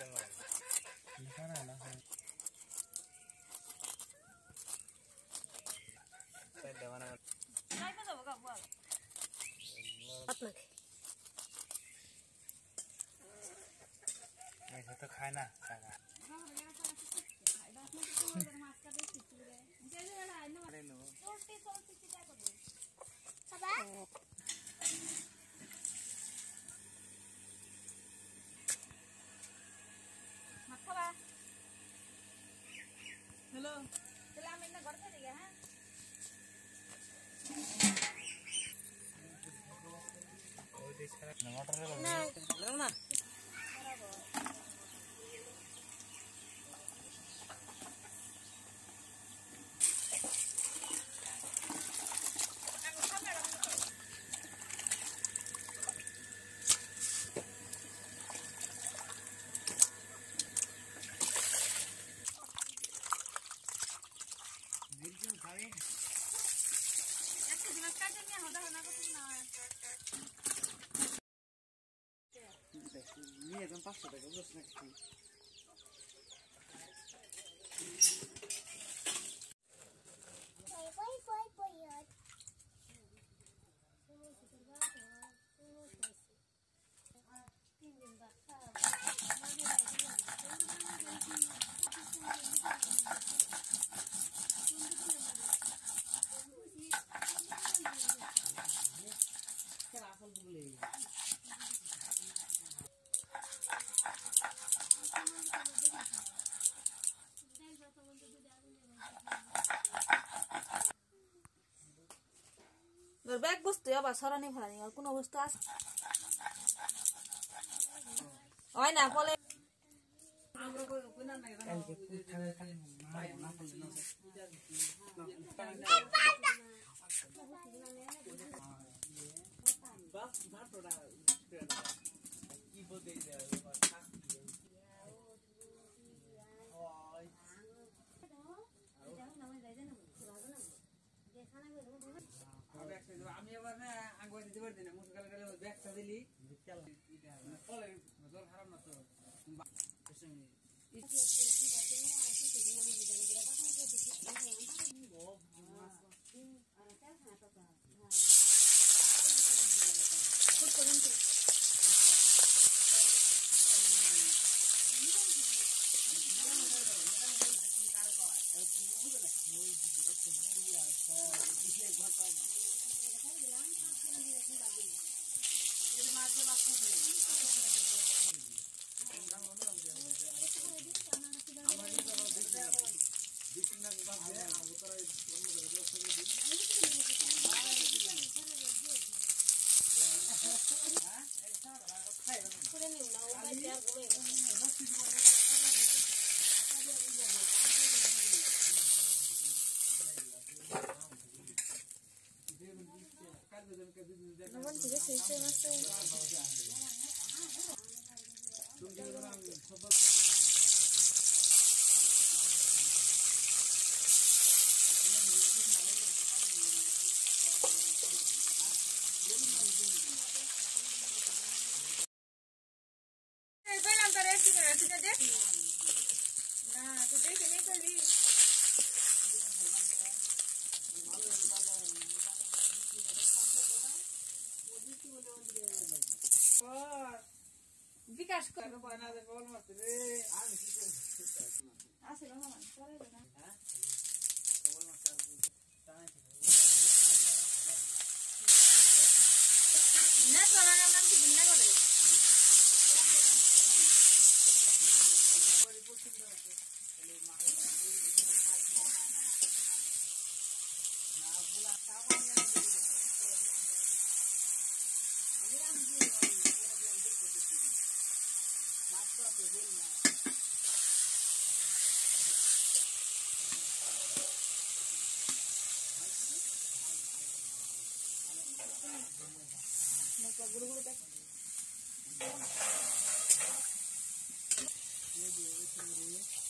จัม่เช่ตัวายใครนะ ना ना ना ना ना ना ना ना ना ना ना ना ना ना নিয়ে যান পাঁচশো টাকা বুঝছ না Bebek bustia basura ni bhani ar kono bustu as. Na pole. Bak, bak, bak, bak, bak, আমি আবার না আগুয়া দিতে পারছি না মুসকাল গেলে ব্যাগটা দিলি। জল খারাপ না তো? করে নিও না ও ভাই আর বলে Nah, kita sini kali. কাজ করো। मक्का गुड़ गुड़ कर ये भी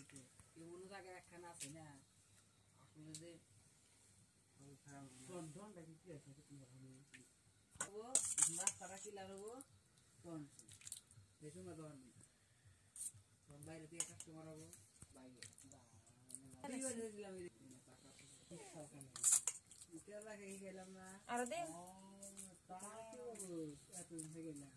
আছে তো এমন জায়গা আছে না আসলে যে ধনটা কি কি আছে? রাস্তাটা কিলার হব? ধন বাইরে থেকে কাস্টমার বাইরে। আরও দে। এত দিন গেলাম